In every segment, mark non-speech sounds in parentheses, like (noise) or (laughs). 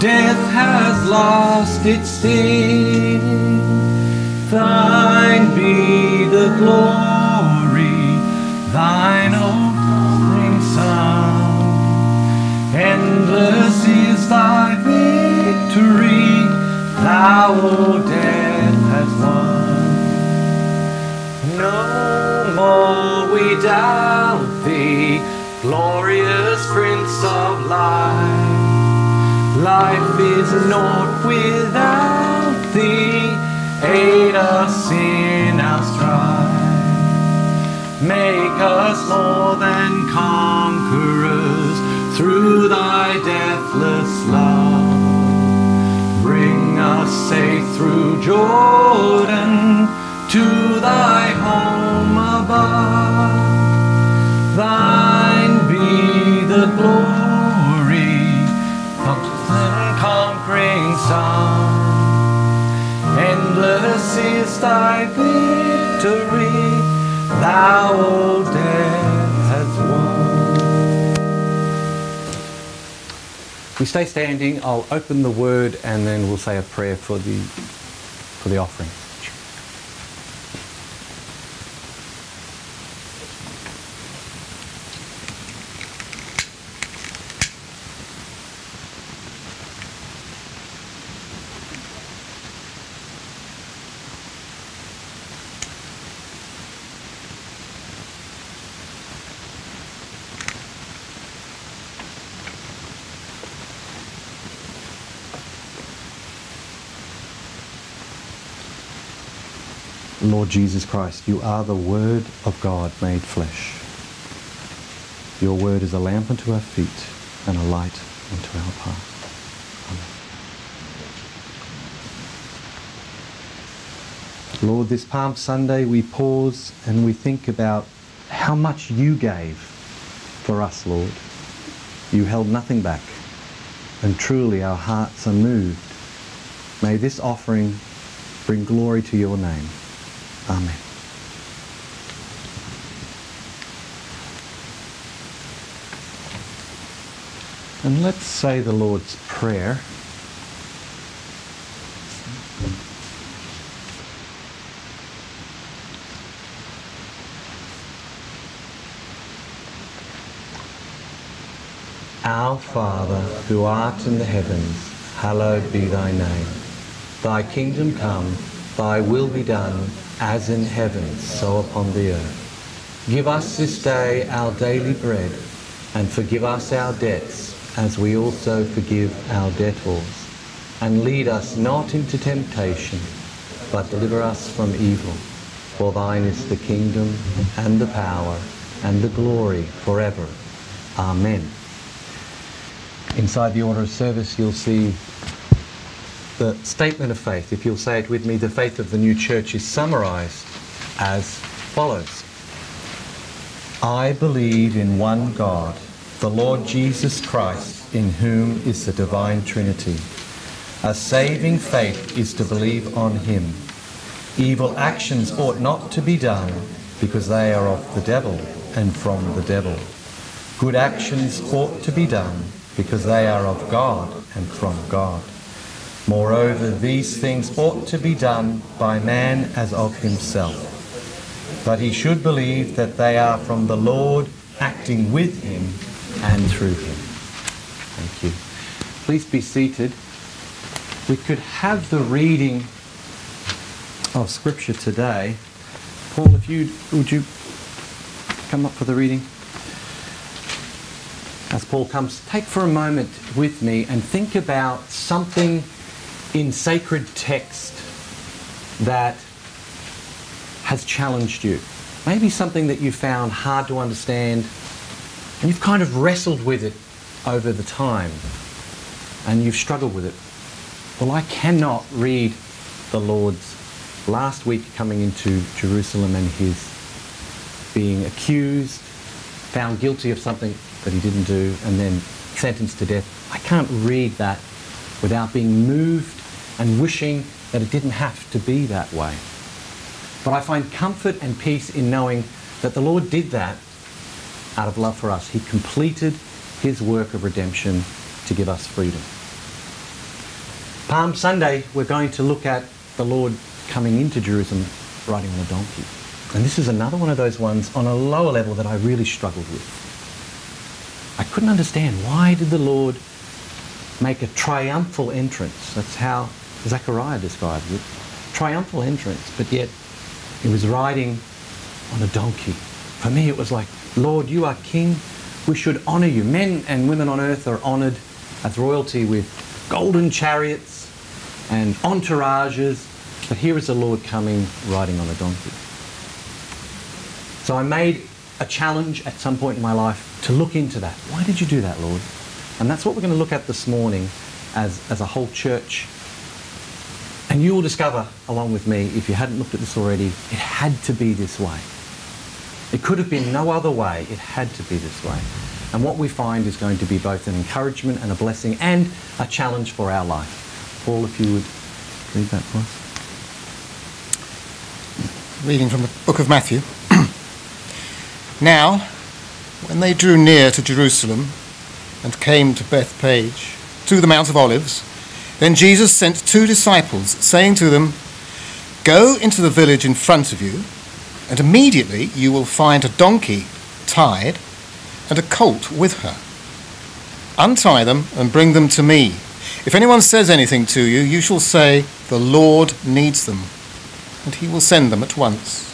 death has lost its sting. Thine be the glory, thine offering Son. Endless is thy victory, thou, O death, has won. No more we doubt thee, glorious Prince of Life. Life is not without thee, aid us in our strife. Make us more than conquerors through thy deathless love. Bring us safe through Jordan to thy home thy victory, thou, O death, hast won. We stay standing. I'll open the word and then we'll say a prayer for the for the offering. Lord Jesus Christ, you are the Word of God made flesh. Your Word is a lamp unto our feet and a light unto our path. Lord, this Palm Sunday we pause and we think about how much you gave for us, Lord. You held nothing back, and truly our hearts are moved. May this offering bring glory to your name. Amen. And let's say the Lord's Prayer. Our Father, who art in the heavens, hallowed be thy name. Thy kingdom come, thy will be done, as in heaven, so upon the earth. Give us this day our daily bread, and forgive us our debts, as we also forgive our debtors. And lead us not into temptation, but deliver us from evil. For thine is the kingdom, and the power, and the glory forever. Amen. Inside the order of service, you'll see the statement of faith. If you'll say it with me, the faith of the new church is summarized as follows I believe in one God, the Lord Jesus Christ, in whom is the divine Trinity. A saving faith is to believe on him. Evil actions ought not to be done because they are of the devil and from the devil. Good actions ought to be done because they are of God and from God. Moreover, these things ought to be done by man as of himself. But he should believe that they are from the Lord, acting with him and through him. Thank you. Please be seated. We could have the reading of Scripture today. Paul, if you would you come up for the reading? As Paul comes, take for a moment with me and think about something in sacred text that has challenged you. Maybe something that you found hard to understand and you've kind of wrestled with it over the time and you've struggled with it. Well, I cannot read the Lord's last week coming into Jerusalem and his being accused, found guilty of something that he didn't do, and then sentenced to death. I can't read that without being moved and wishing that it didn't have to be that way. But I find comfort and peace in knowing that the Lord did that out of love for us. He completed his work of redemption to give us freedom. Palm Sunday, we're going to look at the Lord coming into Jerusalem riding on a donkey. And this is another one of those ones on a lower level that I really struggled with. I couldn't understand why did the Lord make a triumphal entrance? That's how Zechariah described it. Triumphal entrance, but yet he was riding on a donkey. For me, it was like, Lord, you are king. We should honour you. Men and women on earth are honoured as royalty with golden chariots and entourages. But here is the Lord coming riding on a donkey. So I made a challenge at some point in my life to look into that. Why did you do that, Lord? And that's what we're going to look at this morning as, as a whole church. And you will discover, along with me, if you hadn't looked at this already, it had to be this way. It could have been no other way. It had to be this way. And what we find is going to be both an encouragement and a blessing and a challenge for our life. Paul, if you would read that for us. Reading from the book of Matthew. (clears throat) now, when they drew near to Jerusalem and came to Bethphage, to the Mount of Olives, then Jesus sent two disciples, saying to them, Go into the village in front of you and immediately you will find a donkey tied and a colt with her. Untie them and bring them to me. If anyone says anything to you, you shall say, The Lord needs them, and he will send them at once.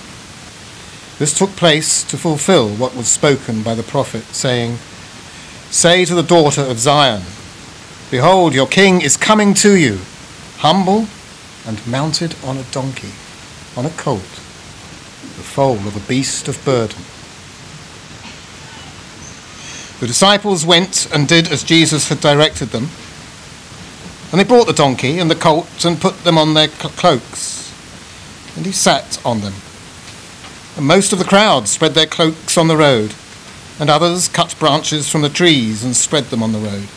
This took place to fulfill what was spoken by the prophet, saying, Say to the daughter of Zion, Behold, your king is coming to you, humble and mounted on a donkey, on a colt the foal of a beast of burden. The disciples went and did as Jesus had directed them. And they brought the donkey and the colt and put them on their cloaks. And he sat on them. And most of the crowd spread their cloaks on the road, and others cut branches from the trees and spread them on the road.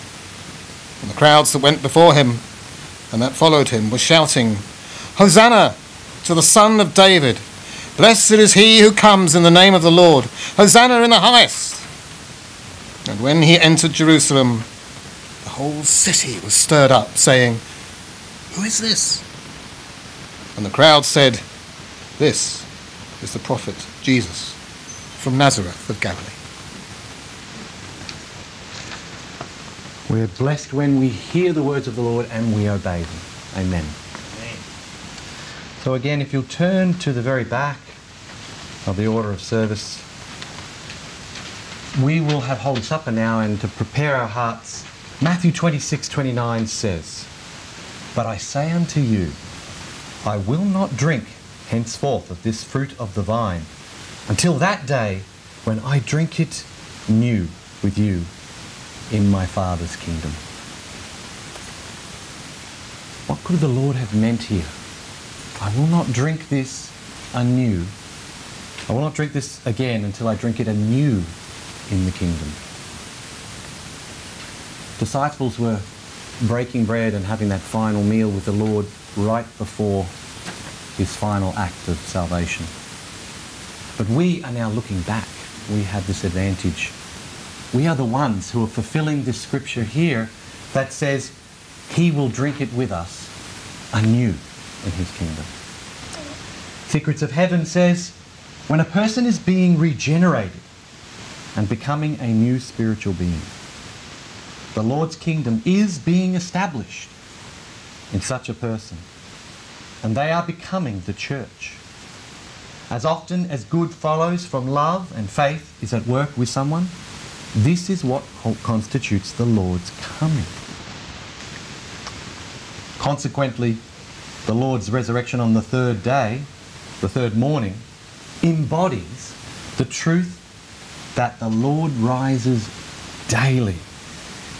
And the crowds that went before him and that followed him were shouting, Hosanna to the Son of David! Blessed is he who comes in the name of the Lord. Hosanna in the highest. And when he entered Jerusalem, the whole city was stirred up, saying, Who is this? And the crowd said, This is the prophet Jesus from Nazareth of Galilee. We're blessed when we hear the words of the Lord and we obey them. Amen. Amen. So, again, if you'll turn to the very back of the order of service, we will have Holy Supper now, and to prepare our hearts, Matthew 26 29 says, But I say unto you, I will not drink henceforth of this fruit of the vine until that day when I drink it new with you in my Father's kingdom. What could the Lord have meant here? I will not drink this anew I will not drink this again until I drink it anew in the kingdom. Disciples were breaking bread and having that final meal with the Lord right before his final act of salvation. But we are now looking back. We have this advantage we are the ones who are fulfilling this scripture here that says he will drink it with us anew in his kingdom. Secrets of Heaven says when a person is being regenerated and becoming a new spiritual being, the Lord's kingdom is being established in such a person, and they are becoming the church. As often as good follows from love and faith is at work with someone, this is what constitutes the Lord's coming. Consequently, the Lord's resurrection on the third day, the third morning, embodies the truth that the Lord rises daily.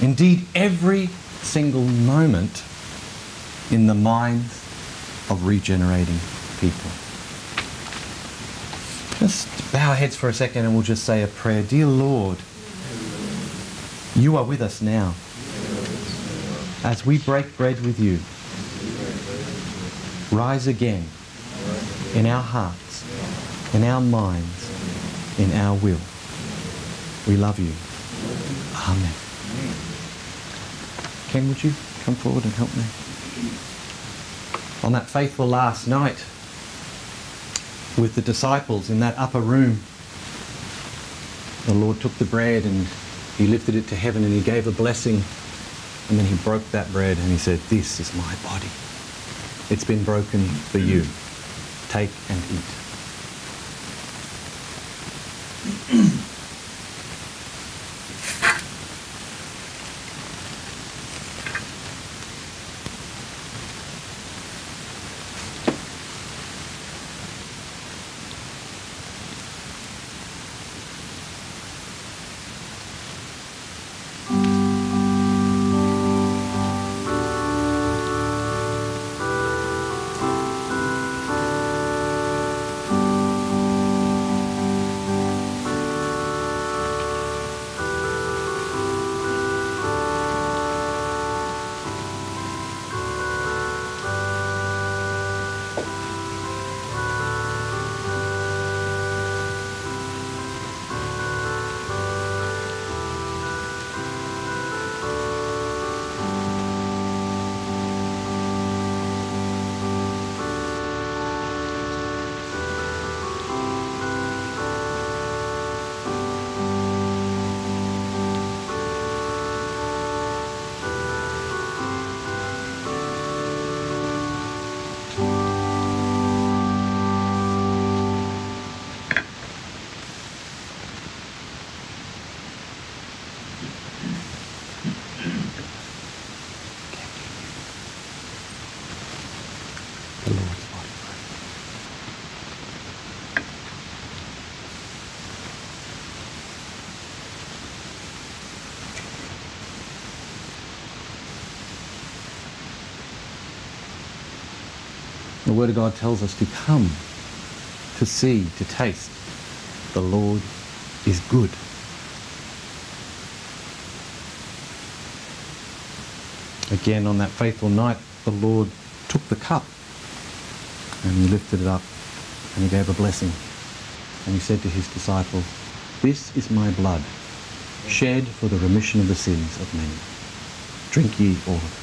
Indeed, every single moment in the minds of regenerating people. Just bow our heads for a second and we'll just say a prayer. Dear Lord, you are with us now. As we break bread with you, rise again in our hearts, in our minds, in our will. We love you. Amen. Ken, would you come forward and help me? On that faithful last night, with the disciples in that upper room. The Lord took the bread and he lifted it to heaven and he gave a blessing. And then he broke that bread and he said, This is my body. It's been broken for you. Take and eat. The Word of God tells us to come, to see, to taste. The Lord is good. Again, on that faithful night, the Lord took the cup and he lifted it up and he gave a blessing. And he said to his disciples, This is my blood, shed for the remission of the sins of many. Drink ye all of it.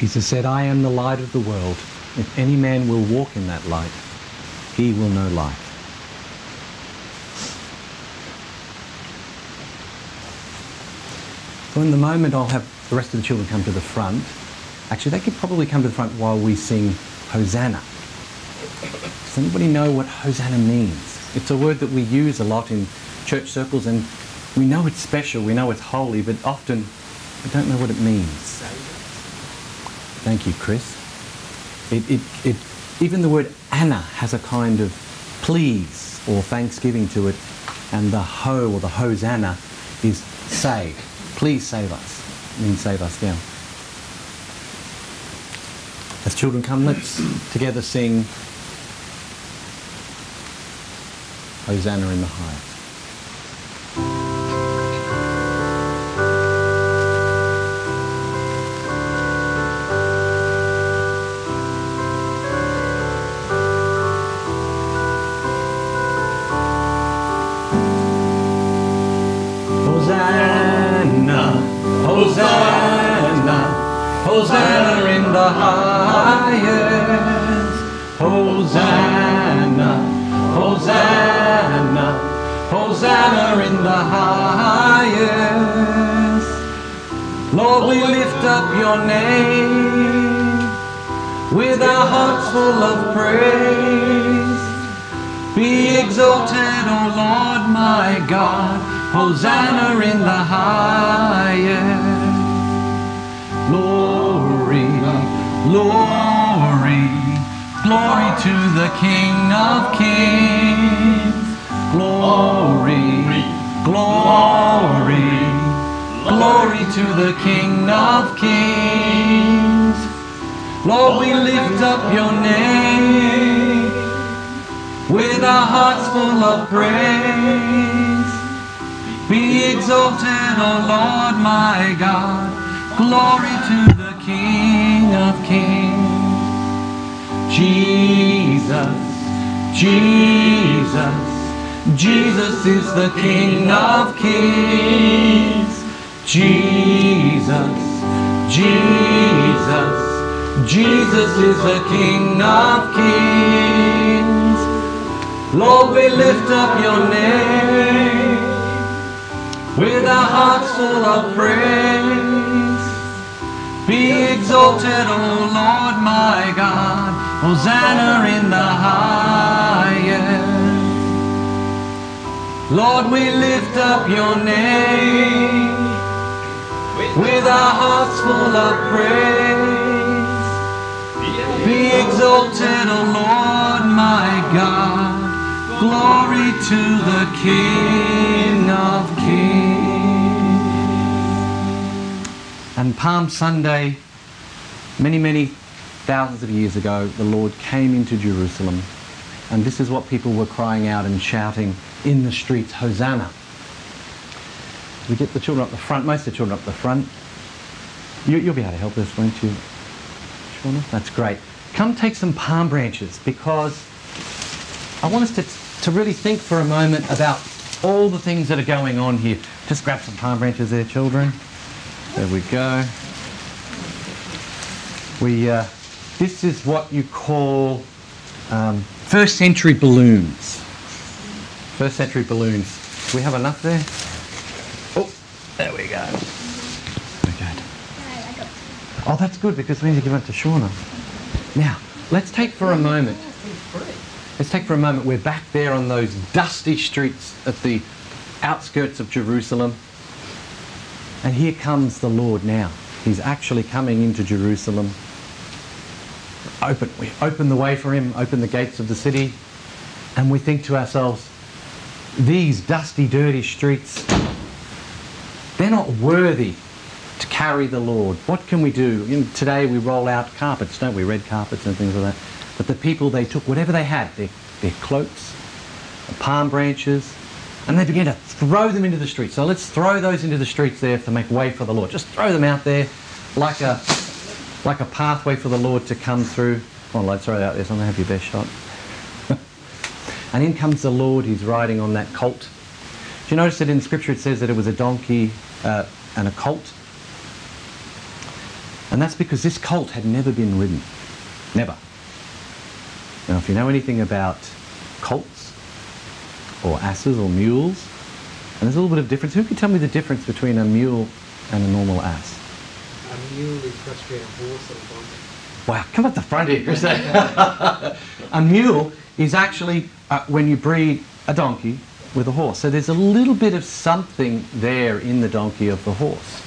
Jesus said, I am the light of the world. If any man will walk in that light, he will know life. So in the moment, I'll have the rest of the children come to the front. Actually, they could probably come to the front while we sing Hosanna. Does anybody know what Hosanna means? It's a word that we use a lot in church circles, and we know it's special, we know it's holy, but often we don't know what it means. Thank you, Chris. It, it, it, even the word Anna has a kind of please or thanksgiving to it, and the ho or the Hosanna is save. Please save us. It means save us now. As children come, let's (clears throat) together sing Hosanna in the highest. Your name with our hearts full of praise. Be exalted, O Lord my God, Hosanna in the highest. Glory, glory, glory to the King of Kings. Glory, glory, glory to the King of Kings. Lord, we lift up your name with our hearts full of praise. Be exalted, O Lord my God. Glory to the King of Kings. Jesus, Jesus, Jesus is the King of Kings. Jesus, Jesus, Jesus is the King of Kings. Lord, we lift up your name with our hearts full of praise. Be exalted, O Lord my God, Hosanna in the highest. Lord, we lift up your name with our hearts full of praise. Be exalted, O Lord my God, glory to the King of Kings. And Palm Sunday, many, many thousands of years ago, the Lord came into Jerusalem. And this is what people were crying out and shouting in the streets, Hosanna. We get the children up the front, most of the children up the front. You, you'll be able to help us, won't you, Shauna? That's great. Come take some palm branches because I want us to, to really think for a moment about all the things that are going on here. Just grab some palm branches there, children. There we go. We, uh, this is what you call um, first century balloons. First century balloons. Do we have enough there? Oh, there we go. Okay. Oh, that's good because we need to give it to Shauna. Now, let's take for a moment. Let's take for a moment. We're back there on those dusty streets at the outskirts of Jerusalem. And here comes the Lord now. He's actually coming into Jerusalem. Open, we open the way for him, open the gates of the city, and we think to ourselves, these dusty, dirty streets, they're not worthy to carry the Lord. What can we do? You know, today we roll out carpets, don't we? Red carpets and things like that. But the people, they took whatever they had, their, their cloaks, the palm branches, and they began to throw them into the streets. So let's throw those into the streets there to make way for the Lord. Just throw them out there like a, like a pathway for the Lord to come through. Come on, let's throw it out there. Someone have your best shot. (laughs) and in comes the Lord. He's riding on that colt. Do you notice that in Scripture it says that it was a donkey uh, and a colt? And that's because this colt had never been ridden. Never. Now, if you know anything about colts or asses or mules, and there's a little bit of difference. Who can tell me the difference between a mule and a normal ass? A mule is frustrated a horse or a donkey. Wow, come at the front here, Chris. (laughs) a mule is actually uh, when you breed a donkey with a horse. So there's a little bit of something there in the donkey of the horse.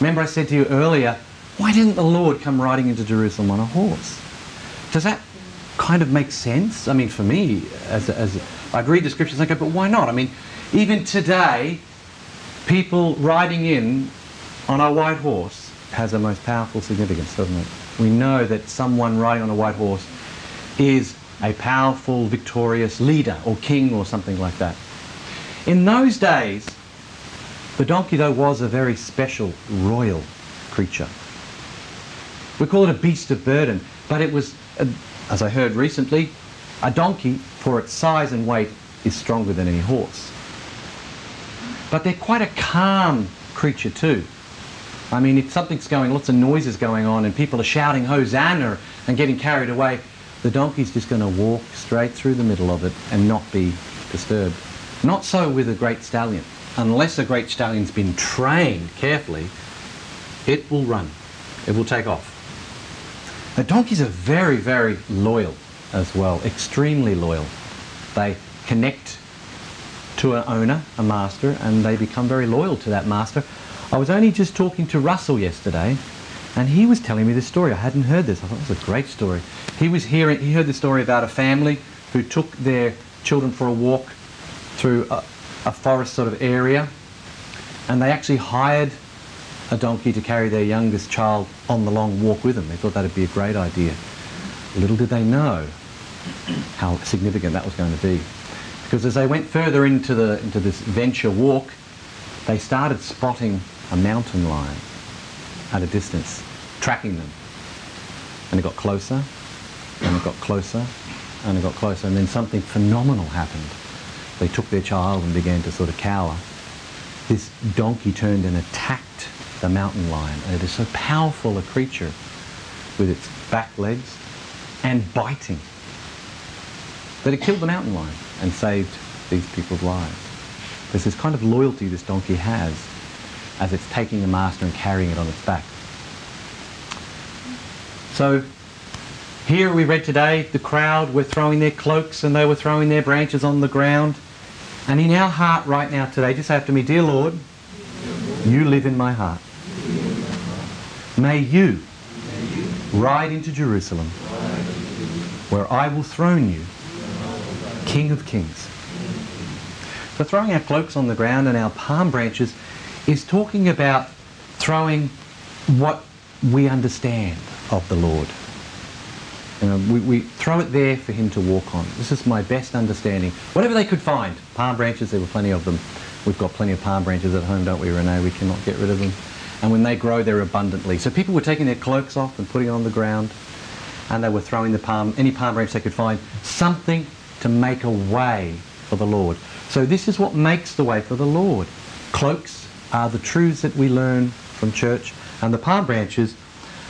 Remember I said to you earlier, why didn't the Lord come riding into Jerusalem on a horse? Does that kind of make sense? I mean, for me, as, as I'd read the scriptures and go, but why not? I mean, even today, people riding in on a white horse has a most powerful significance, doesn't it? We know that someone riding on a white horse is a powerful, victorious leader or king or something like that. In those days, the donkey, though, was a very special royal creature. We call it a beast of burden, but it was, uh, as I heard recently, a donkey, for its size and weight, is stronger than any horse. But they're quite a calm creature too. I mean, if something's going, lots of noises going on, and people are shouting Hosanna and getting carried away, the donkey's just going to walk straight through the middle of it and not be disturbed. Not so with a great stallion. Unless a great stallion's been trained carefully, it will run. It will take off. Donkeys are very, very loyal as well, extremely loyal. They connect to an owner, a master, and they become very loyal to that master. I was only just talking to Russell yesterday, and he was telling me this story. I hadn't heard this. I thought it was a great story. He was hearing, he heard the story about a family who took their children for a walk through a, a forest sort of area, and they actually hired a donkey to carry their youngest child on the long walk with them. They thought that'd be a great idea. Little did they know how significant that was going to be. Because as they went further into, the, into this venture walk, they started spotting a mountain lion at a distance, tracking them. And it got closer, and it got closer, and it got closer, and then something phenomenal happened. They took their child and began to sort of cower. This donkey turned and attacked the mountain lion. It is so powerful a creature with its back legs and biting that it killed the mountain lion and saved these people's lives. There's this kind of loyalty this donkey has as it's taking the master and carrying it on its back. So here we read today, the crowd were throwing their cloaks and they were throwing their branches on the ground. And in our heart right now today, just after me, dear Lord, you live in my heart. May you ride into Jerusalem where I will throne you, King of Kings. So throwing our cloaks on the ground and our palm branches is talking about throwing what we understand of the Lord. You know, we, we throw it there for him to walk on. This is my best understanding. Whatever they could find. Palm branches, there were plenty of them. We've got plenty of palm branches at home, don't we, Renee? We cannot get rid of them. And when they grow, they're abundantly. So people were taking their cloaks off and putting it on the ground, and they were throwing the palm, any palm branch they could find, something to make a way for the Lord. So this is what makes the way for the Lord. Cloaks are the truths that we learn from church, and the palm branches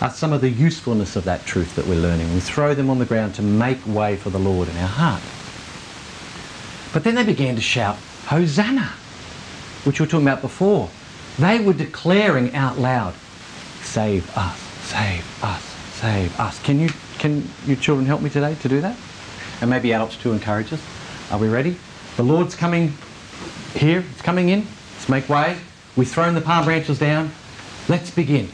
are some of the usefulness of that truth that we're learning. We throw them on the ground to make way for the Lord in our heart. But then they began to shout, Hosanna, which we were talking about before. They were declaring out loud, save us, save us, save us. Can you, can your children help me today to do that? And maybe adults to encourage us. Are we ready? The Lord's coming here. It's coming in. Let's make way. We've thrown the palm branches down. Let's begin.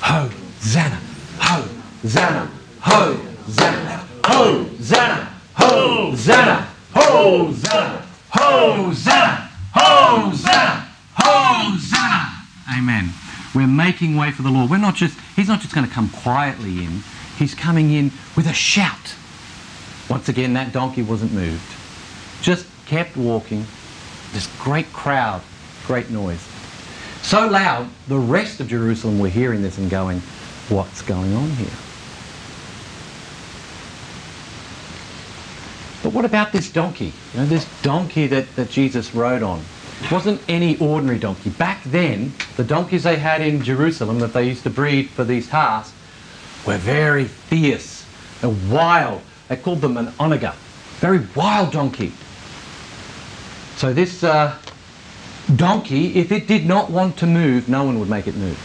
Hosanna, Hosanna, Hosanna, Hosanna, Hosanna, Hosanna, Hosanna, Hosanna. Amen. We're making way for the Lord. We're not just, He's not just going to come quietly in, He's coming in with a shout. Once again, that donkey wasn't moved. Just kept walking. This great crowd, great noise. So loud, the rest of Jerusalem were hearing this and going, What's going on here? But what about this donkey? You know, this donkey that, that Jesus rode on. It wasn't any ordinary donkey. Back then, the donkeys they had in Jerusalem that they used to breed for these tasks were very fierce and wild. They called them an onager. Very wild donkey. So this uh, donkey, if it did not want to move, no one would make it move.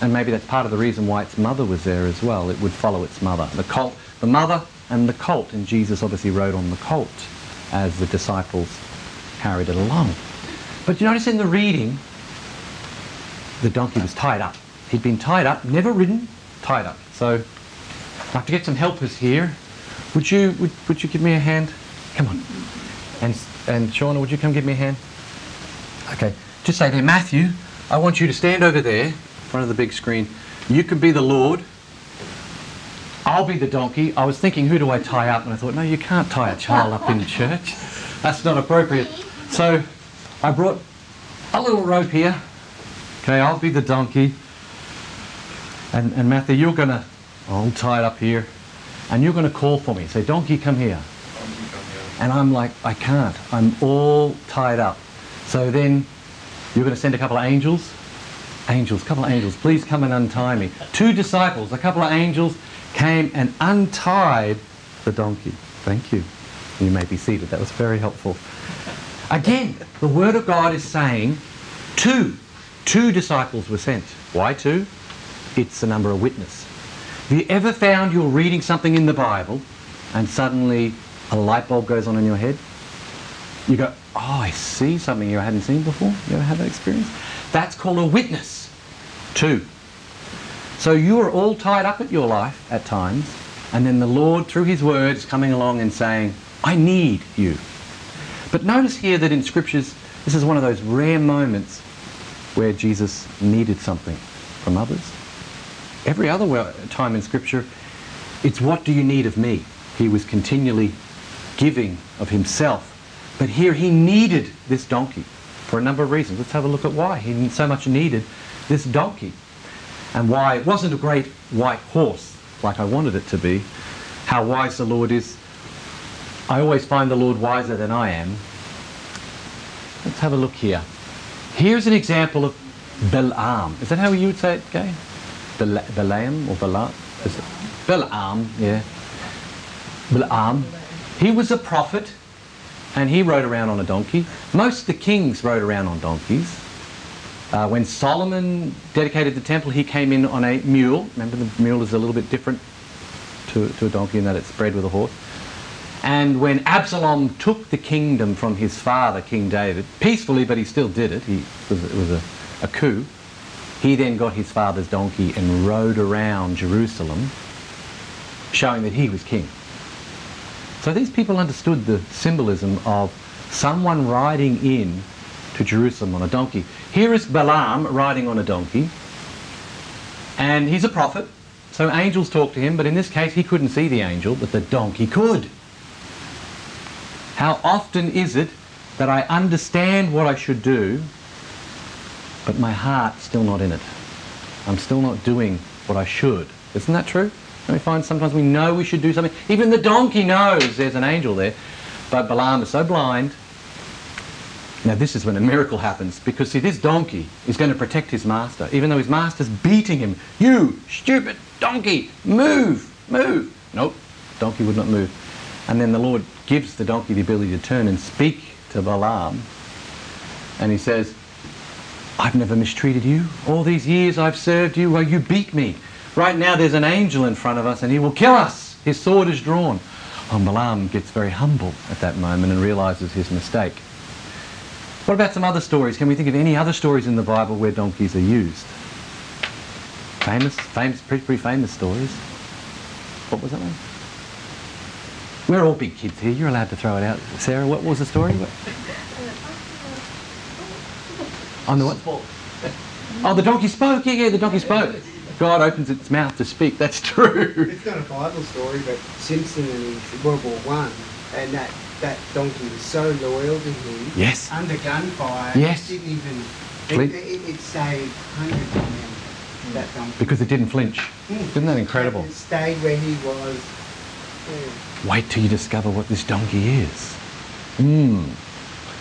And maybe that's part of the reason why its mother was there as well. It would follow its mother. The colt, the mother and the colt. And Jesus obviously rode on the colt as the disciples carried it along. But you notice in the reading, the donkey was tied up. He'd been tied up, never ridden, tied up. So I have to get some helpers here. Would you, would, would you give me a hand? Come on. And, and Shauna, would you come give me a hand? Okay. Just say there, Matthew, I want you to stand over there, in front of the big screen. You can be the Lord. I'll be the donkey. I was thinking, who do I tie up? And I thought, no, you can't tie a child up in church. That's not appropriate. So I brought a little rope here. Okay, I'll be the donkey. And, and Matthew, you're going to, I'll tie it up here. And you're going to call for me. Say, donkey, come here. And I'm like, I can't. I'm all tied up. So then you're going to send a couple of angels. Angels, a couple of angels, please come and untie me. Two disciples, a couple of angels came and untied the donkey. Thank you. You may be seated. That was very helpful. Again, the Word of God is saying two. Two disciples were sent. Why two? It's the number of witness. Have you ever found you're reading something in the Bible and suddenly a light bulb goes on in your head? You go, oh, I see something you hadn't seen before. You ever had that experience? That's called a witness. Two. So you are all tied up at your life at times, and then the Lord, through His Word, is coming along and saying, I need you. But notice here that in Scriptures, this is one of those rare moments where Jesus needed something from others. Every other time in Scripture, it's what do you need of me? He was continually giving of himself. But here he needed this donkey for a number of reasons. Let's have a look at why he so much needed this donkey and why it wasn't a great white horse like I wanted it to be. How wise the Lord is. I always find the Lord wiser than I am. Let's have a look here. Here's an example of Balaam. Is that how you would say it, Gay? Bala Balaam or Balaam? Balaam, yeah. Balaam. He was a prophet and he rode around on a donkey. Most of the kings rode around on donkeys. Uh, when Solomon dedicated the temple, he came in on a mule. Remember, the mule is a little bit different to, to a donkey in that it's bred with a horse. And when Absalom took the kingdom from his father, King David, peacefully, but he still did it, he, it was, it was a, a coup, he then got his father's donkey and rode around Jerusalem, showing that he was king. So these people understood the symbolism of someone riding in to Jerusalem on a donkey. Here is Balaam riding on a donkey, and he's a prophet, so angels talk to him, but in this case he couldn't see the angel, but the donkey could. How often is it that I understand what I should do, but my heart's still not in it? I'm still not doing what I should. Isn't that true? And we find sometimes we know we should do something. Even the donkey knows there's an angel there, but Balaam is so blind. Now this is when a miracle happens, because see, this donkey is going to protect his master, even though his master's beating him. You stupid donkey, move, move. Nope, donkey would not move. And then the Lord gives the donkey the ability to turn and speak to Balaam. And he says, I've never mistreated you. All these years I've served you. Well, you beat me. Right now there's an angel in front of us and he will kill us. His sword is drawn. And Balaam gets very humble at that moment and realizes his mistake. What about some other stories? Can we think of any other stories in the Bible where donkeys are used? Famous, famous, pretty, pretty famous stories. What was that one? We're all big kids here. You're allowed to throw it out. Sarah, what was the story? On the what? Oh, the donkey spoke. Yeah, yeah, the donkey spoke. God opens its mouth to speak. That's true. It's not a Bible story, but Simpson in World War One, and that that donkey was so loyal to him. Yes. Under gunfire. Yes. It didn't even. Flee- It, it, it saved hundreds of men. That donkey. Because it didn't flinch. Mm. Isn't that incredible? It stayed where he was. Yeah. Wait till you discover what this donkey is. Hmm.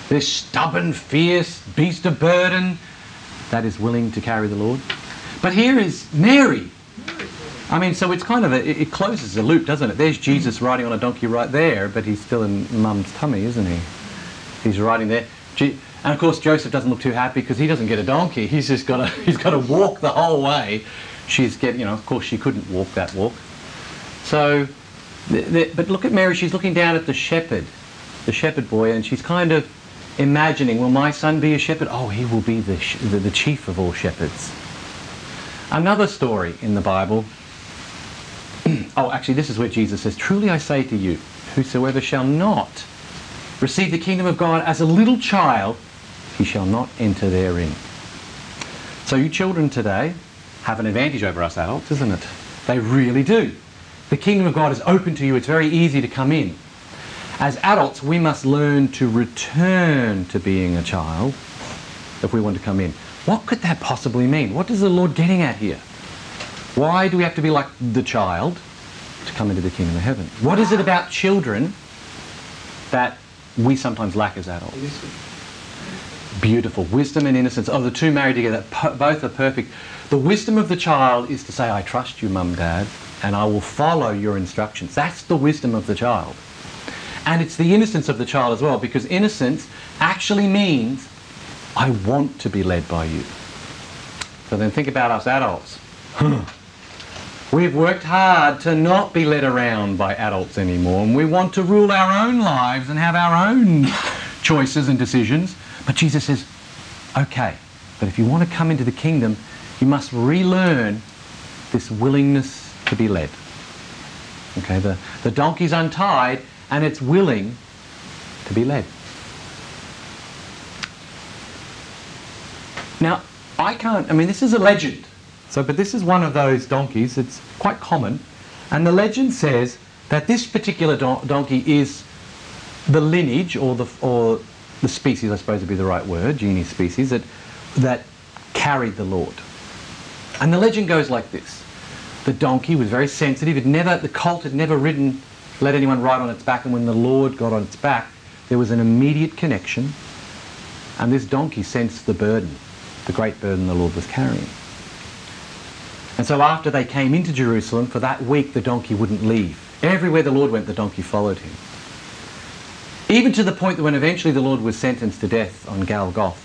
this stubborn, fierce beast of burden that is willing to carry the Lord. But here is Mary. I mean, so it's kind of a, it closes the loop, doesn't it? There's Jesus riding on a donkey right there, but he's still in mum's tummy, isn't he? He's riding there. and of course, Joseph doesn't look too happy because he doesn't get a donkey. He's just got to, (laughs) he's got to walk the whole way. She's getting, you know, of course, she couldn't walk that walk. So, the, the, but look at Mary. She's looking down at the shepherd, the shepherd boy, and she's kind of imagining, will my son be a shepherd? Oh, he will be the, the, the chief of all shepherds. Another story in the Bible. (clears throat) oh, actually, this is where Jesus says, Truly I say to you, whosoever shall not receive the kingdom of God as a little child, he shall not enter therein. So you children today have an advantage over us adults, isn't it? They really do. The kingdom of God is open to you. It's very easy to come in. As adults, we must learn to return to being a child if we want to come in. What could that possibly mean? What is the Lord getting at here? Why do we have to be like the child to come into the kingdom of heaven? What is it about children that we sometimes lack as adults? Beautiful. Wisdom and innocence. Oh, the two married together. both are perfect. The wisdom of the child is to say, I trust you, mum, dad, and I will follow your instructions. That's the wisdom of the child. And it's the innocence of the child as well, because innocence actually means I want to be led by you. So then think about us adults. (laughs) We've worked hard to not be led around by adults anymore, and we want to rule our own lives and have our own (laughs) choices and decisions. But Jesus says, okay, but if you want to come into the kingdom, you must relearn this willingness to be led. Okay, the, the donkey's untied, and it's willing to be led. Now, I can't, I mean, this is a legend. So, but this is one of those donkeys, it's quite common. And the legend says that this particular don donkey is the lineage or the, or the species, I suppose would be the right word, genie species, that, that carried the Lord. And the legend goes like this. The donkey was very sensitive. It never, the colt had never ridden let anyone ride on its back, and when the Lord got on its back, there was an immediate connection, and this donkey sensed the burden, the great burden the Lord was carrying. And so after they came into Jerusalem, for that week the donkey wouldn't leave. Everywhere the Lord went, the donkey followed him. Even to the point that when eventually the Lord was sentenced to death on Golgotha,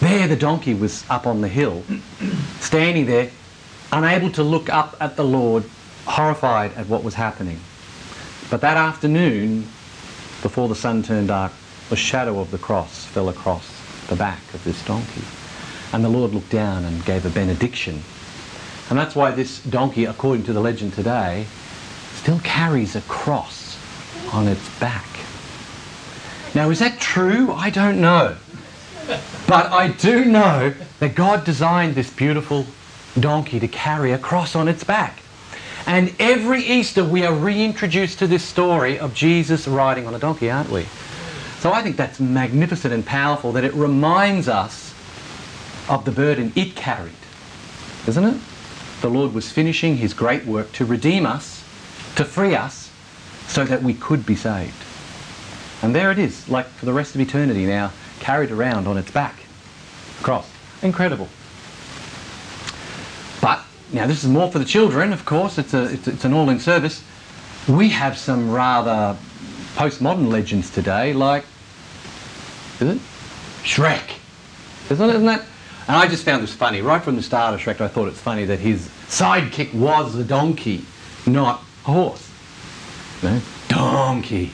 there the donkey was up on the hill, (clears throat) standing there, unable to look up at the Lord, horrified at what was happening. But that afternoon, before the sun turned dark, the shadow of the cross fell across the back of this donkey. And the Lord looked down and gave a benediction. And that's why this donkey, according to the legend today, still carries a cross on its back. Now, is that true? I don't know. But I do know that God designed this beautiful donkey to carry a cross on its back. And every Easter we are reintroduced to this story of Jesus riding on a donkey, aren't we? So I think that's magnificent and powerful that it reminds us of the burden it carried, isn't it? The Lord was finishing his great work to redeem us, to free us, so that we could be saved. And there it is, like for the rest of eternity now, carried around on its back. Cross. Incredible. Now, this is more for the children, of course, it's, a, it's, it's an all in service. We have some rather postmodern legends today, like, is it? Shrek. Isn't, it, isn't that? And I just found this funny. Right from the start of Shrek, I thought it's funny that his sidekick was a donkey, not a horse. Donkey.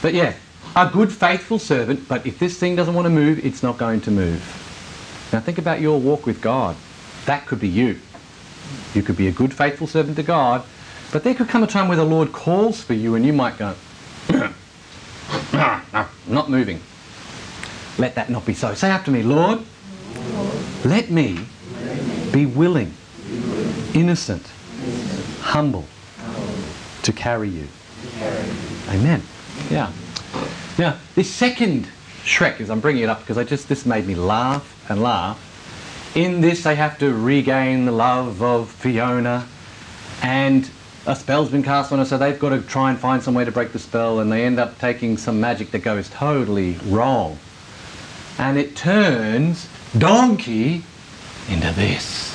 But yeah, a good, faithful servant, but if this thing doesn't want to move, it's not going to move. Now think about your walk with God. That could be you. You could be a good, faithful servant to God, but there could come a time where the Lord calls for you and you might go, (coughs) not moving. Let that not be so. Say after me, Lord, let me be willing, innocent, humble to carry you. Amen. Yeah. Now, this second Shrek, as I'm bringing it up because I just this made me laugh and laugh in this, they have to regain the love of Fiona. And a spell's been cast on her, so they've got to try and find some way to break the spell, and they end up taking some magic that goes totally wrong. And it turns donkey into this.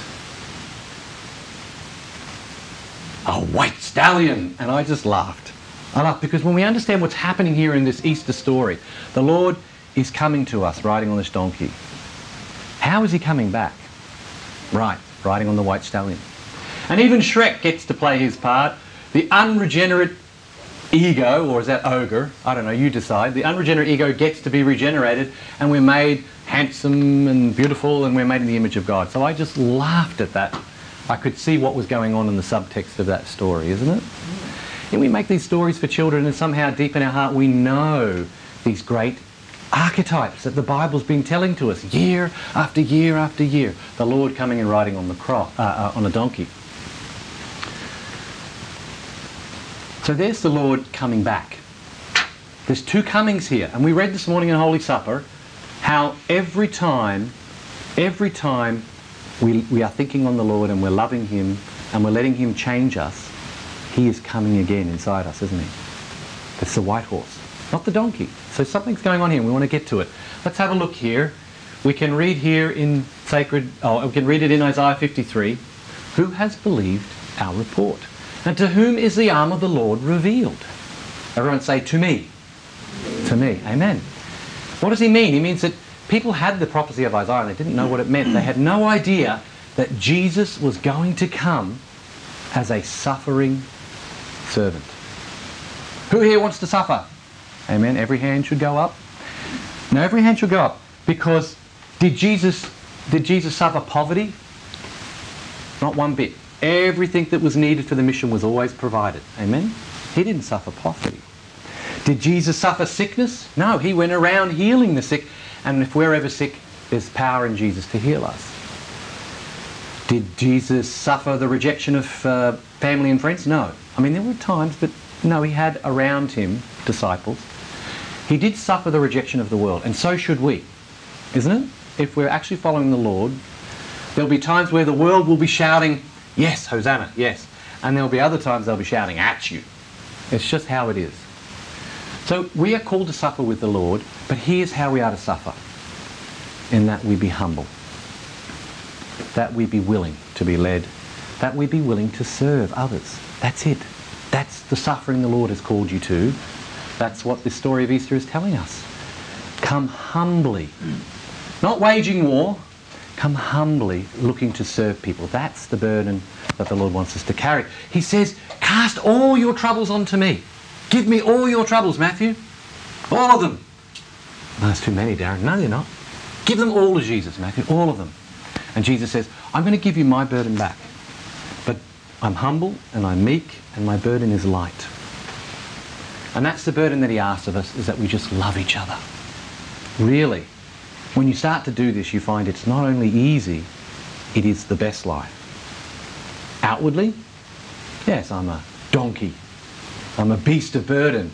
A white stallion. And I just laughed. I laughed because when we understand what's happening here in this Easter story, the Lord is coming to us riding on this donkey. How is he coming back? Right, riding on the white stallion. And even Shrek gets to play his part. The unregenerate ego, or is that ogre? I don't know, you decide. The unregenerate ego gets to be regenerated, and we're made handsome and beautiful, and we're made in the image of God. So I just laughed at that. I could see what was going on in the subtext of that story, isn't it? Mm. And we make these stories for children, and somehow deep in our heart we know these great archetypes that the Bible's been telling to us year after year after year. The Lord coming and riding on the cross, uh, uh, on a donkey. So there's the Lord coming back. There's two comings here, and we read this morning in Holy Supper how every time, every time we, we are thinking on the Lord and we're loving Him and we're letting Him change us, He is coming again inside us, isn't He? It's the white horse, not the donkey. So something's going on here. We want to get to it. Let's have a look here. We can read here in sacred, oh, we can read it in Isaiah 53. Who has believed our report? And to whom is the arm of the Lord revealed? Everyone say, to me. To me. Amen. What does he mean? He means that people had the prophecy of Isaiah and they didn't know what it meant. They had no idea that Jesus was going to come as a suffering servant. Who here wants to suffer? Amen. Every hand should go up. Now every hand should go up because did Jesus did Jesus suffer poverty? Not one bit. Everything that was needed for the mission was always provided. Amen? He didn't suffer poverty. Did Jesus suffer sickness? No, he went around healing the sick. And if we're ever sick, there's power in Jesus to heal us. Did Jesus suffer the rejection of uh, family and friends? No. I mean, there were times, but no, he had around him disciples. He did suffer the rejection of the world, and so should we, isn't it? If we're actually following the Lord, there'll be times where the world will be shouting, Yes, Hosanna, yes. And there'll be other times they'll be shouting at you. It's just how it is. So we are called to suffer with the Lord, but here's how we are to suffer. In that we be humble. That we be willing to be led. That we be willing to serve others. That's it. That's the suffering the Lord has called you to. That's what this story of Easter is telling us. Come humbly. Not waging war, come humbly looking to serve people. That's the burden that the Lord wants us to carry. He says, Cast all your troubles onto me. Give me all your troubles, Matthew. All of them. No, that's too many, Darren. No, they're not. Give them all to Jesus, Matthew. All of them. And Jesus says, I'm going to give you my burden back. But I'm humble and I'm meek and my burden is light. And that's the burden that he asks of us, is that we just love each other. Really. When you start to do this, you find it's not only easy, it is the best life. Outwardly, yes, I'm a donkey. I'm a beast of burden.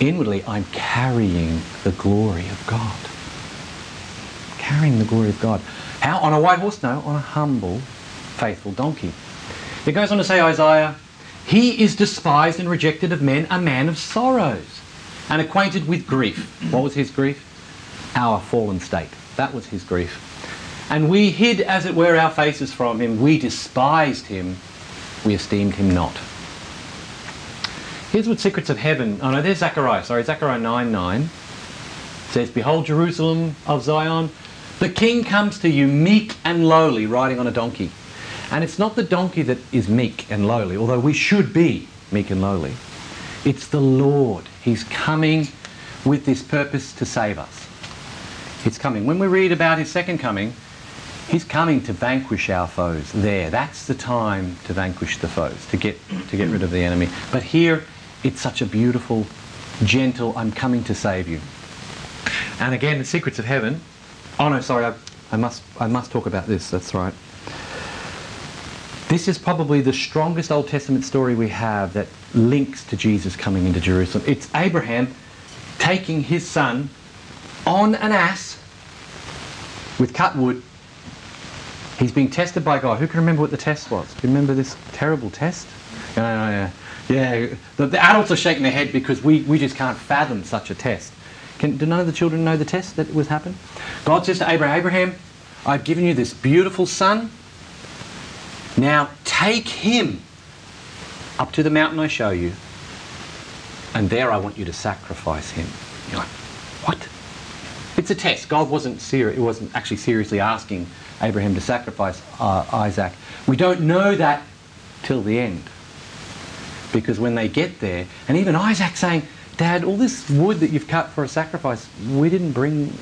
Inwardly, I'm carrying the glory of God. Carrying the glory of God. How? On a white horse? No, on a humble, faithful donkey. It goes on to say, Isaiah, He is despised and rejected of men, a man of sorrows, and acquainted with grief. What was his grief? our fallen state. That was his grief. And we hid, as it were, our faces from him. We despised him. We esteemed him not. Here's what Secrets of Heaven, oh no, there's Zechariah, sorry, Zechariah 9 9 says, Behold, Jerusalem of Zion, the king comes to you meek and lowly, riding on a donkey. And it's not the donkey that is meek and lowly, although we should be meek and lowly. It's the Lord. He's coming with this purpose to save us. He's coming. When we read about his second coming, he's coming to vanquish our foes there. That's the time to vanquish the foes, to get, to get rid of the enemy. But here, it's such a beautiful, gentle, I'm coming to save you. And again, the secrets of heaven. Oh no, sorry, I, I, must, I must talk about this, that's right. This is probably the strongest Old Testament story we have that links to Jesus coming into Jerusalem. It's Abraham taking his son on an ass with cut wood. He's being tested by God. Who can remember what the test was? Remember this terrible test? Yeah, yeah, yeah. The, the adults are shaking their head because we, we just can't fathom such a test. Can, do none of the children know the test that was happened? God says to Abraham, Abraham, I've given you this beautiful son. Now take him up to the mountain I show you, and there I want you to sacrifice him. You're like, what? It's a test. God wasn't serious. It wasn't actually seriously asking Abraham to sacrifice uh, Isaac. We don't know that till the end, because when they get there, and even Isaac saying, "Dad, all this wood that you've cut for a sacrifice, we didn't bring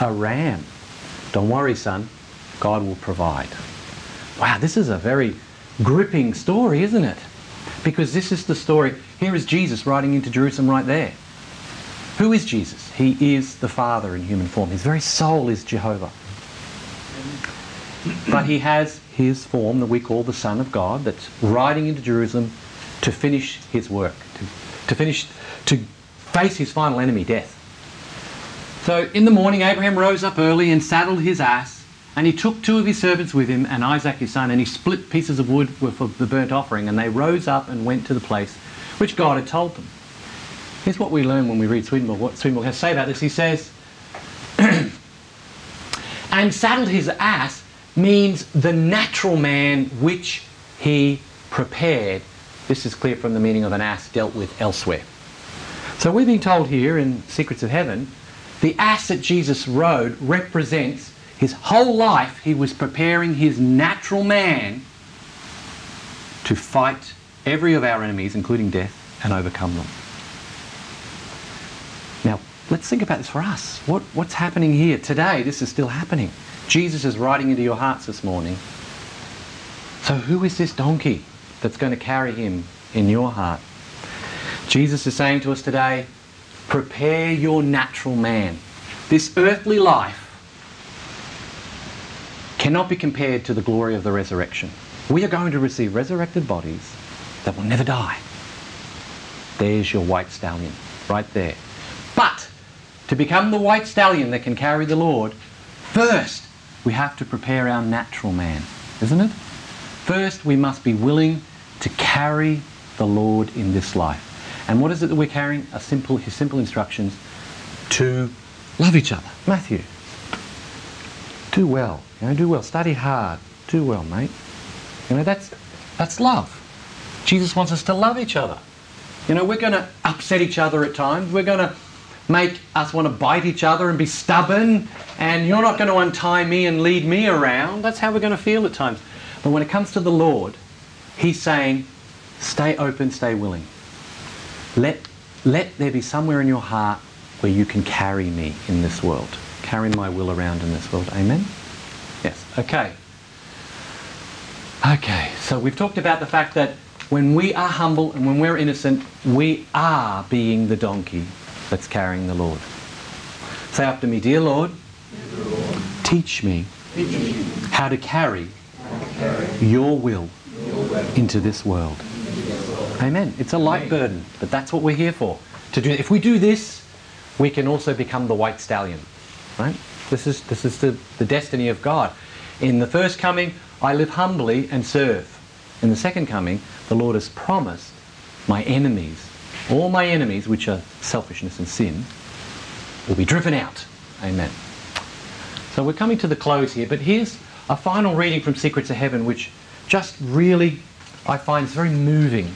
a ram. Don't worry, son. God will provide." Wow, this is a very gripping story, isn't it? Because this is the story. Here is Jesus riding into Jerusalem right there. Who is Jesus? He is the Father in human form. His very soul is Jehovah. But he has his form that we call the Son of God that's riding into Jerusalem to finish his work, to, to finish, to face his final enemy, death. So in the morning, Abraham rose up early and saddled his ass, and he took two of his servants with him and Isaac his son, and he split pieces of wood for the burnt offering, and they rose up and went to the place which God had told them. Here's what we learn when we read Swedenborg. What Swedenborg has to say about this. He says, (clears throat) and saddled his ass means the natural man which he prepared. This is clear from the meaning of an ass dealt with elsewhere. So we're being told here in Secrets of Heaven, the ass that Jesus rode represents his whole life he was preparing his natural man to fight every of our enemies, including death, and overcome them. Now, let's think about this for us. What, what's happening here? Today, this is still happening. Jesus is riding into your hearts this morning. So, who is this donkey that's going to carry him in your heart? Jesus is saying to us today prepare your natural man. This earthly life cannot be compared to the glory of the resurrection. We are going to receive resurrected bodies that will never die. There's your white stallion, right there. But to become the white stallion that can carry the Lord, first we have to prepare our natural man, isn't it? First we must be willing to carry the Lord in this life. And what is it that we're carrying? A simple, his simple instructions to love each other. Matthew, do well. You know, do well. Study hard. Do well, mate. You know, that's that's love. Jesus wants us to love each other. You know, we're going to upset each other at times. We're going to make us want to bite each other and be stubborn, and you're not going to untie me and lead me around. That's how we're going to feel at times. But when it comes to the Lord, He's saying, stay open, stay willing. Let, let there be somewhere in your heart where you can carry me in this world, carry my will around in this world. Amen? Yes. Okay. Okay, so we've talked about the fact that when we are humble and when we're innocent, we are being the donkey that's carrying the Lord. Say after me, Dear Lord, teach me how to carry your will into this world. Amen. It's a light burden, but that's what we're here for. To do if we do this, we can also become the white stallion. Right? This is this is the, the destiny of God. In the first coming, I live humbly and serve. In the second coming, the Lord has promised my enemies, all my enemies, which are selfishness and sin, will be driven out. Amen. So we're coming to the close here, but here's a final reading from Secrets of Heaven, which just really, I find, is very moving.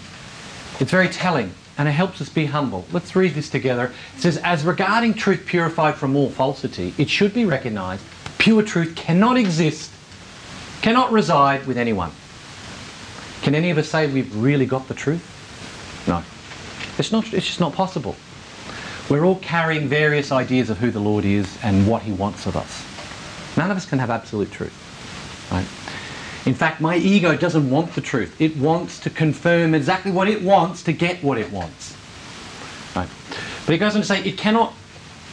It's very telling, and it helps us be humble. Let's read this together. It says, As regarding truth purified from all falsity, it should be recognized pure truth cannot exist, cannot reside with anyone. Can any of us say we've really got the truth? No. It's, not, it's just not possible. We're all carrying various ideas of who the Lord is and what He wants of us. None of us can have absolute truth. Right? In fact, my ego doesn't want the truth. It wants to confirm exactly what it wants to get what it wants. Right? But he goes on to say it cannot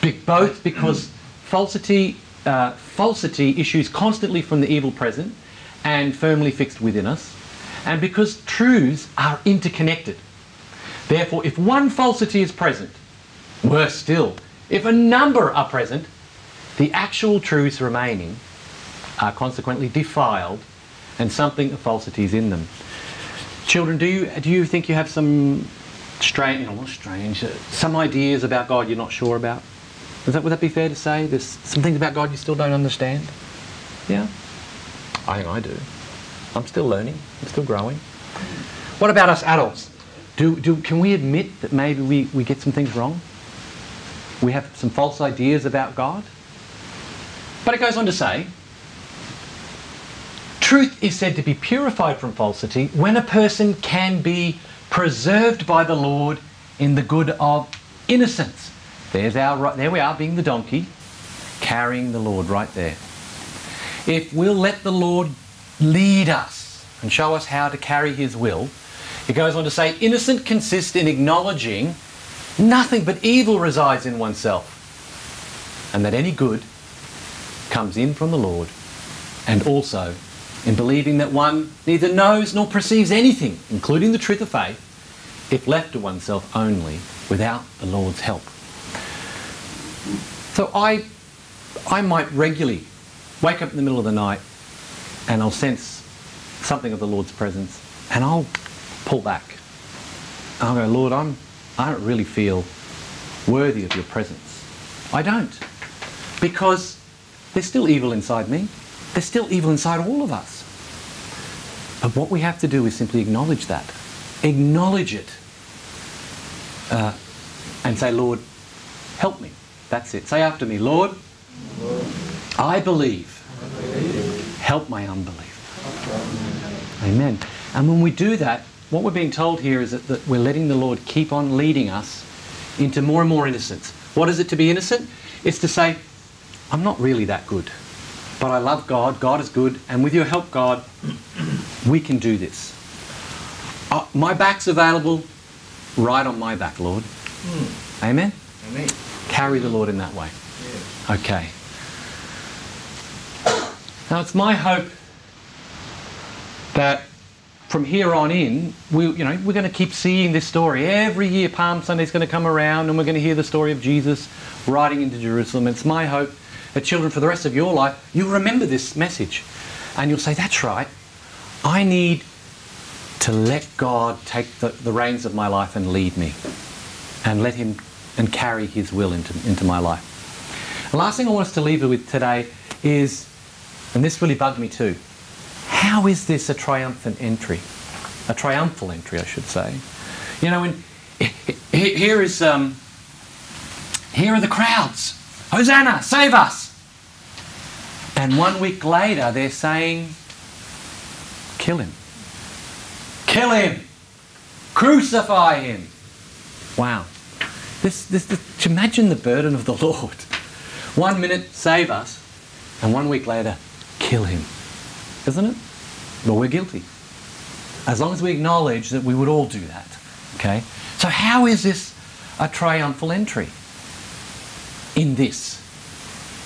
be both because falsity, uh, falsity issues constantly from the evil present and firmly fixed within us, and because truths are interconnected. Therefore, if one falsity is present, worse still, if a number are present, the actual truths remaining are consequently defiled and something of falsity is in them. Children, do you do you think you have some strange, strange, uh, some ideas about God you're not sure about? Is that would that be fair to say? There's some things about God you still don't understand. Yeah, I think I do. I'm still learning. I'm still growing. What about us adults? Do, do, can we admit that maybe we, we get some things wrong? We have some false ideas about God? But it goes on to say, truth is said to be purified from falsity when a person can be preserved by the Lord in the good of innocence. There's our, there we are, being the donkey, carrying the Lord right there. If we'll let the Lord lead us and show us how to carry his will, it goes on to say, innocent consists in acknowledging nothing but evil resides in oneself, and that any good comes in from the Lord, and also in believing that one neither knows nor perceives anything, including the truth of faith, if left to oneself only without the Lord's help. So I, I might regularly wake up in the middle of the night and I'll sense something of the Lord's presence and I'll pull back. I'll go, Lord, I'm, I don't really feel worthy of your presence. I don't. Because there's still evil inside me. There's still evil inside all of us. But what we have to do is simply acknowledge that. Acknowledge it. Uh, and say, Lord, help me. That's it. Say after me, Lord, Lord I, believe. Help my unbelief. Amen. And when we do that, what we're being told here is that, that we're letting the Lord keep on leading us into more and more innocence. What is it to be innocent? It's to say, I'm not really that good, but I love God. God is good, and with your help, God, we can do this. Uh, my back's available. Right on my back, Lord. Mm. Amen? Amen. Carry the Lord in that way. Yeah. Okay. Now, it's my hope that from here on in, we, you know, we're going to keep seeing this story. Every year, Palm Sunday is going to come around and we're going to hear the story of Jesus riding into Jerusalem. It's my hope that children, for the rest of your life, you'll remember this message and you'll say, That's right. I need to let God take the, the reins of my life and lead me and let Him and carry His will into, into my life. The last thing I want us to leave you with today is, and this really bugged me too, how is this a triumphant entry? A triumphal entry, I should say. You know, here is um, here are the crowds. Hosanna, save us! And one week later, they're saying, kill him. Kill him! Crucify him! Wow. This, this, this, imagine the burden of the (laughs) Lord. One minute, save us, and one week later, kill him. Isn't it? Well, we're guilty. As long as we acknowledge that we would all do that. Okay? So, how is this a triumphal entry? In this,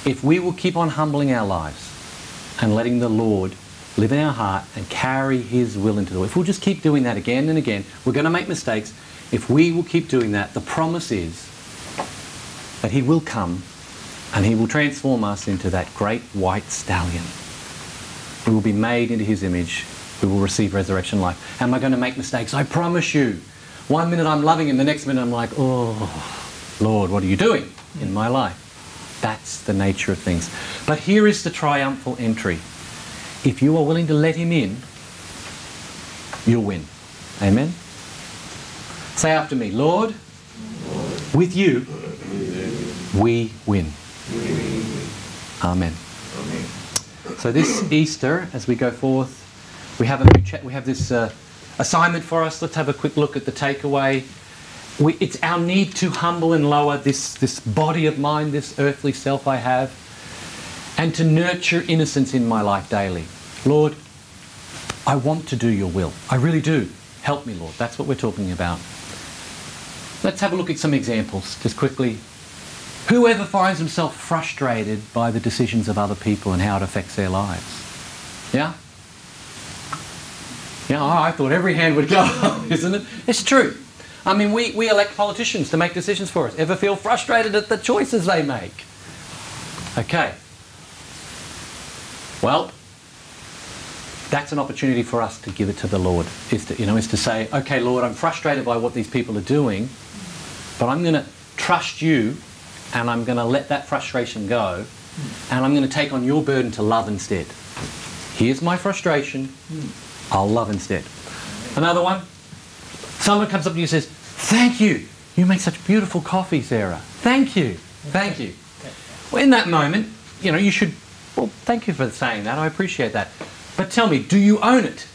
if we will keep on humbling our lives and letting the Lord live in our heart and carry His will into the world, if we'll just keep doing that again and again, we're going to make mistakes. If we will keep doing that, the promise is that He will come and He will transform us into that great white stallion. We will be made into His image. We will receive resurrection life. Am I going to make mistakes? I promise you. One minute I'm loving Him, the next minute I'm like, oh, Lord, what are you doing in my life? That's the nature of things. But here is the triumphal entry. If you are willing to let him in, you'll win. Amen? Say after me, Lord, with you, we win. Amen. So this Easter, as we go forth, we have a new we have this uh, assignment for us. Let's have a quick look at the takeaway we, it's our need to humble and lower this, this body of mine, this earthly self I have, and to nurture innocence in my life daily. Lord, I want to do your will. I really do. Help me, Lord. That's what we're talking about. Let's have a look at some examples just quickly. Whoever finds himself frustrated by the decisions of other people and how it affects their lives? Yeah? Yeah, I thought every hand would go, (laughs) isn't it? It's true. I mean, we, we elect politicians to make decisions for us. Ever feel frustrated at the choices they make? Okay. Well, that's an opportunity for us to give it to the Lord. Is to, you know, is to say, okay, Lord, I'm frustrated by what these people are doing, but I'm going to trust you, and I'm going to let that frustration go, and I'm going to take on your burden to love instead. Here's my frustration. I'll love instead. Another one. Someone comes up to you and says, "Thank you. You make such beautiful coffee, Sarah. Thank you. Thank you." Well, in that moment, you know, you should. Well, thank you for saying that. I appreciate that. But tell me, do you own it?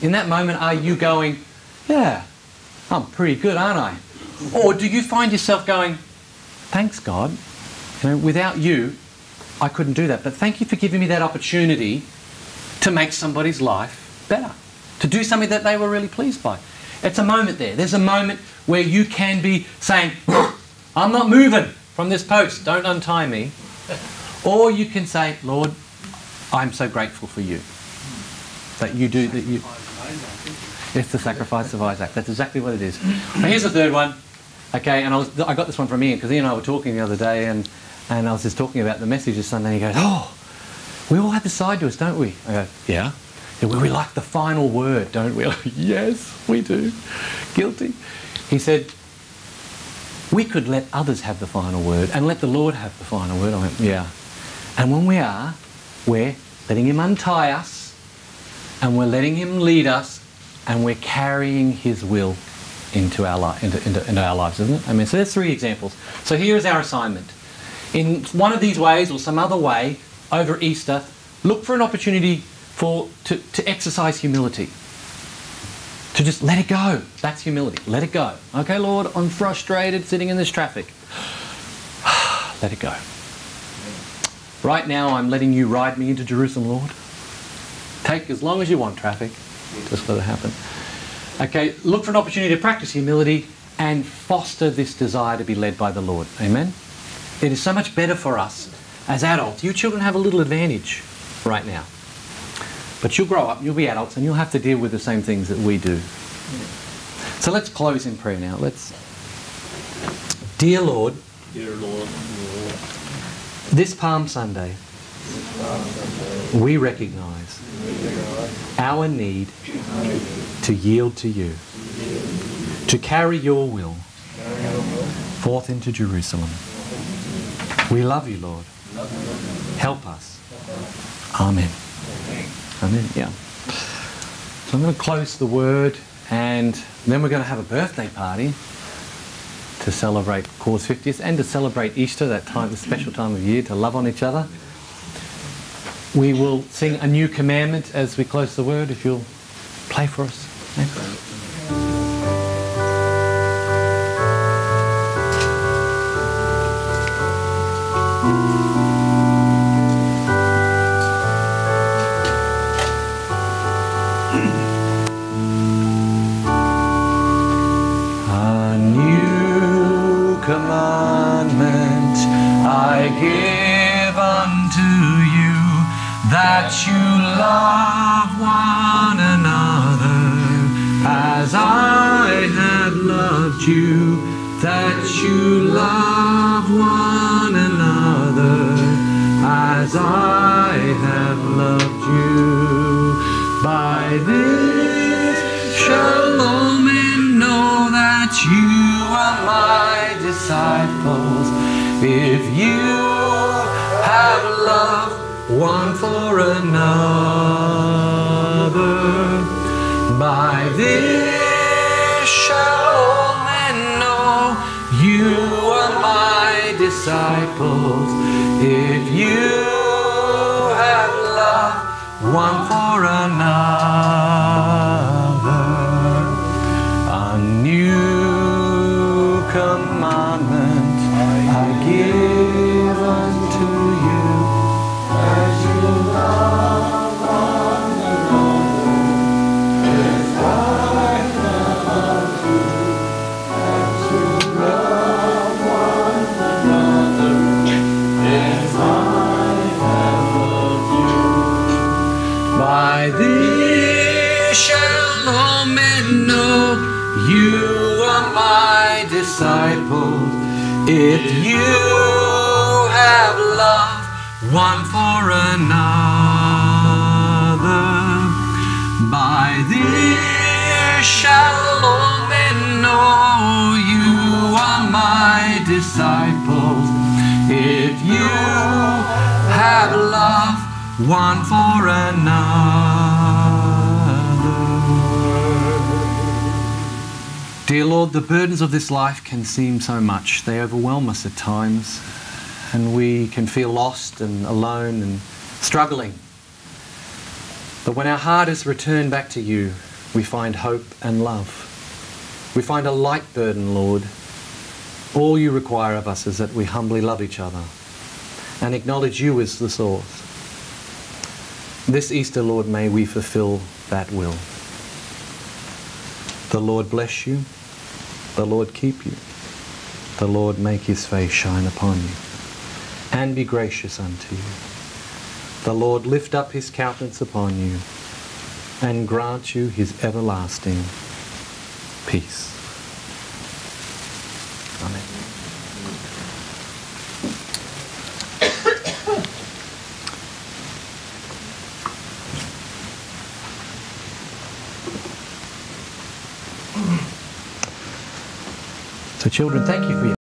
In that moment, are you going, "Yeah, I'm pretty good, aren't I?" Or do you find yourself going, "Thanks, God. You know, without you, I couldn't do that. But thank you for giving me that opportunity to make somebody's life better, to do something that they were really pleased by." It's a moment there. There's a moment where you can be saying, I'm not moving from this post, don't untie me. Or you can say, Lord, I'm so grateful for you. That you do, that you. It's the sacrifice of Isaac. That's exactly what it is. Now, here's the third one. Okay, and I, was, I got this one from Ian because Ian and I were talking the other day, and, and I was just talking about the message this Sunday, and he goes, Oh, we all have this side to us, don't we? I go, Yeah. We like the final word, don't we? (laughs) yes, we do. Guilty. He said, we could let others have the final word and let the Lord have the final word. I went, yeah. And when we are, we're letting Him untie us and we're letting Him lead us and we're carrying His will into our, li- into, into, into our lives, isn't it? I mean, so there's three examples. So here is our assignment. In one of these ways or some other way, over Easter, look for an opportunity for, to, to exercise humility. To just let it go. That's humility. Let it go. Okay, Lord, I'm frustrated sitting in this traffic. (sighs) let it go. Right now, I'm letting you ride me into Jerusalem, Lord. Take as long as you want traffic. Just let it happen. Okay, look for an opportunity to practice humility and foster this desire to be led by the Lord. Amen? It is so much better for us as adults. You children have a little advantage right now. But you'll grow up, you'll be adults, and you'll have to deal with the same things that we do. So let's close in prayer now. Let's. Dear Lord, Dear Lord, this Palm Sunday, we recognize our need to yield to you, to carry your will forth into Jerusalem. We love you, Lord. Help us. Amen. Amen. Yeah. So I'm going to close the word, and then we're going to have a birthday party to celebrate Cause 50th and to celebrate Easter, that time, the special time of year, to love on each other. We will sing a new commandment as we close the word. If you'll play for us. If you have love one for another. By this shall all men know you are my disciples. If you have love one for another. Dear Lord, the burdens of this life can seem so much. They overwhelm us at times, and we can feel lost and alone and struggling. But when our heart is returned back to you, we find hope and love. We find a light burden, Lord. All you require of us is that we humbly love each other and acknowledge you as the source. This Easter, Lord, may we fulfill that will. The Lord bless you. The Lord keep you. The Lord make his face shine upon you and be gracious unto you. The Lord lift up his countenance upon you and grant you his everlasting peace. Amen. So children, thank you for your